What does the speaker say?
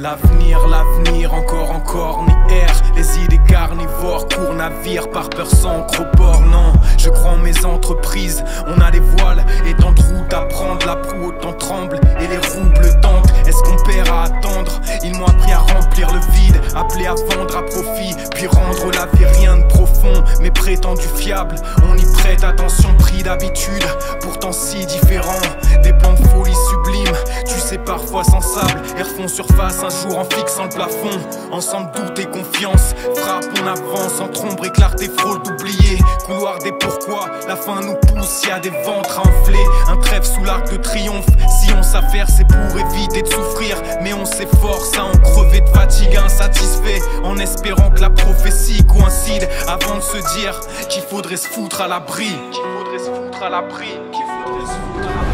L'avenir, l'avenir, encore, encore, ni air. Les idées carnivores, courent navire par peur sans bord Non, je crois en mes entreprises, on a les voiles Et tant de routes à prendre, la proue autant tremble Et les roubles tentent, est-ce qu'on perd à attendre? Ils m'ont appris à remplir le vide, appelé à vendre à profit Puis rendre la vie rien de profond, mais prétendu fiable. On y prête attention, pris d'habitude, pourtant si différent. Des plans de folie sublimes, tu sais parfois Et surface un jour en fixant le plafond. Ensemble, doute et confiance. Frappe, on avance entre ombre et clarté, frôle d'oublier. Couloir des pourquoi, la fin nous pousse, y a des ventres enflés. Un trêve sous l'arc de triomphe. Si on s'affaire, c'est pour éviter de souffrir. Mais on s'efforce à en crever de fatigue, insatisfait. En espérant que la prophétie coïncide. Avant de se dire qu'il faudrait se foutre à l'abri. Qu'il faudrait se foutre à l'abri. Qu'il faudrait se foutre à l'abri.